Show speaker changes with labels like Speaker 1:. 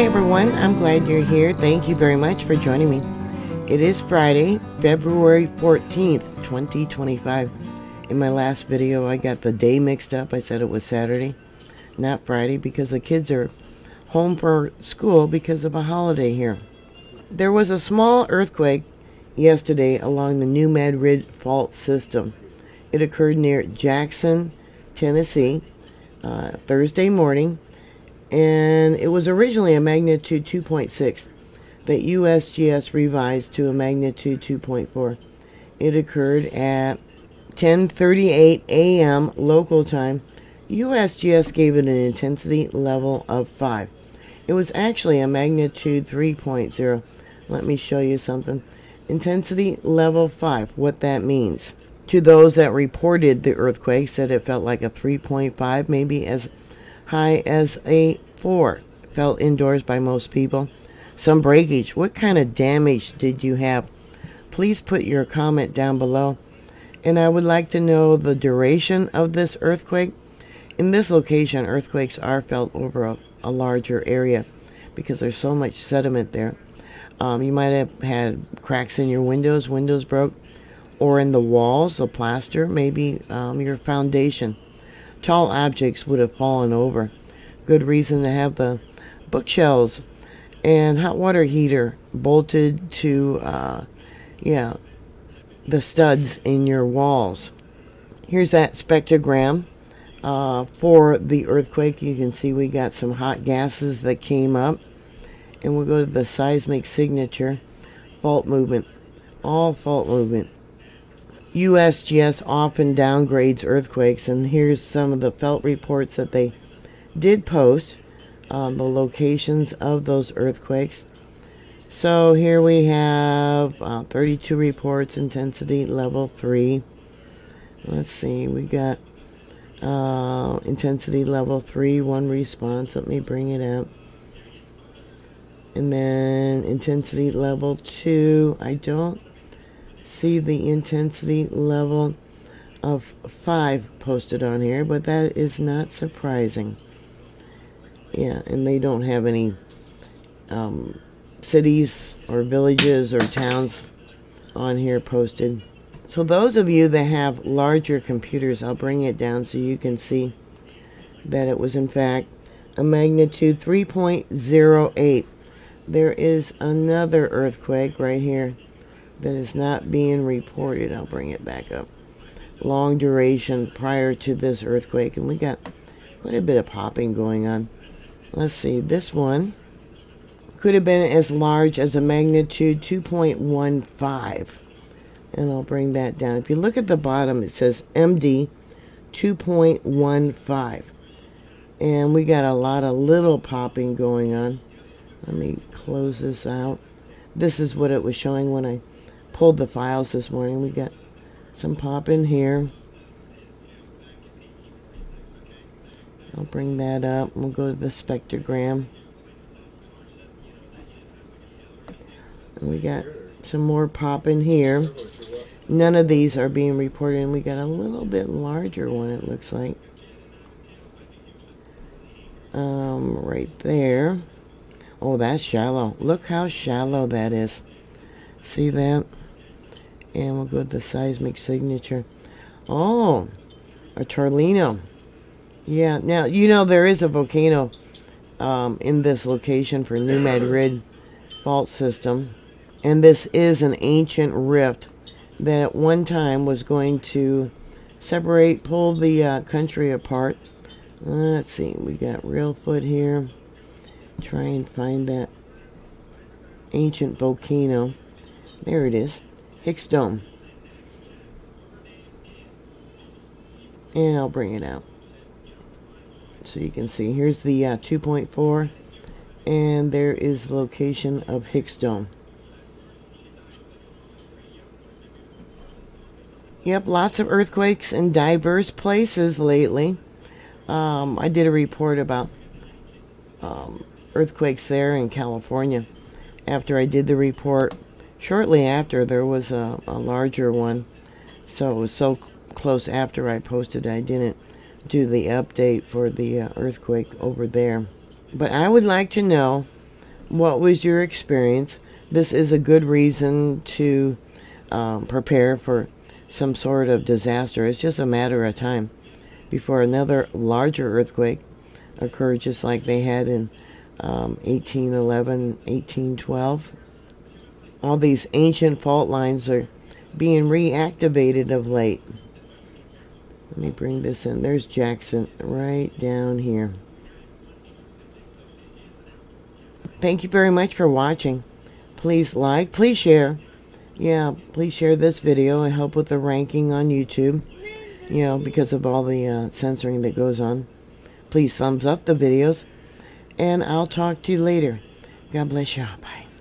Speaker 1: everyone, I'm glad you're here. Thank you very much for joining me. It is Friday, February 14th, 2025. In my last video, I got the day mixed up. I said it was Saturday, not Friday, because the kids are home for school because of a holiday here. There was a small earthquake yesterday along the New Madrid fault system. It occurred near Jackson, Tennessee, uh, Thursday morning, and it was originally a magnitude 2.6 that USGS revised to a magnitude 2.4. It occurred at 10:38 a.m. local time. USGS gave it an intensity level of 5. It was actually a magnitude 3.0. Let me show you something. Intensity level 5, what that means. To those that reported the earthquake said it felt like a 3.5, maybe as high as a 4. Felt indoors by most people. Some breakage. What kind of damage did you have? Please put your comment down below. And I would like to know the duration of this earthquake. In this location, earthquakes are felt over a, a larger area because there's so much sediment there. Um, you might have had cracks in your windows, windows broke, or in the walls, the plaster, maybe um, your foundation. Tall objects would have fallen over. Good reason to have the bookshelves and hot water heater bolted to, uh, yeah, the studs in your walls. Here's that spectrogram uh, for the earthquake. You can see we got some hot gases that came up. And we'll go to the seismic signature, fault movement, all fault movement. USGS often downgrades earthquakes, and here's some of the felt reports that they did post, uh, the locations of those earthquakes. So here we have uh, 32 reports, intensity level 3. Let's see, we got uh, intensity level 3, one response. Let me bring it up. And then intensity level 2, I don't see the intensity level of 5 posted on here, but that is not surprising. Yeah, and they don't have any um, cities or villages or towns on here posted. So those of you that have larger computers, I'll bring it down so you can see that it was in fact a magnitude 3.08. There is another earthquake right here that is not being reported. I'll bring it back up. Long duration prior to this earthquake. And we got quite a bit of popping going on. Let's see. This one could have been as large as a magnitude 2.15. And I'll bring that down. If you look at the bottom, it says MD 2.15. And we got a lot of little popping going on. Let me close this out. This is what it was showing when I pulled the files this morning. We got some pop in here. I'll bring that up. We'll go to the spectrogram. And we got some more pop in here. None of these are being reported, and we got a little bit larger one, it looks like. Um, right there. Oh, that's shallow. Look how shallow that is. See that? And we'll go to the seismic signature. Oh, a tornado. Yeah, now, you know, there is a volcano um, in this location for New Madrid fault system. And this is an ancient rift that at one time was going to separate, pull the uh, country apart. let's see, we got Reelfoot here. Try and find that ancient volcano. There it is. Hicks Dome. And I'll bring it out. So you can see, here's the uh, 2.4. And there is the location of Hicks Dome. Yep, lots of earthquakes in diverse places lately. Um, I did a report about um, earthquakes there in California. After I did the report, shortly after there was a, a larger one. So it was so close after I posted I didn't do the update for the uh, earthquake over there. But I would like to know what was your experience? This is a good reason to um, prepare for some sort of disaster. It's just a matter of time before another larger earthquake occurred, just like they had in um, 1811, 1812. All these ancient fault lines are being reactivated of late. Let me bring this in. There's Jackson right down here. Thank you very much for watching. Please like, please share. Yeah, please share this video. I help with the ranking on YouTube. You know, because of all the uh, censoring that goes on. Please thumbs up the videos. And I'll talk to you later. God bless you. Bye.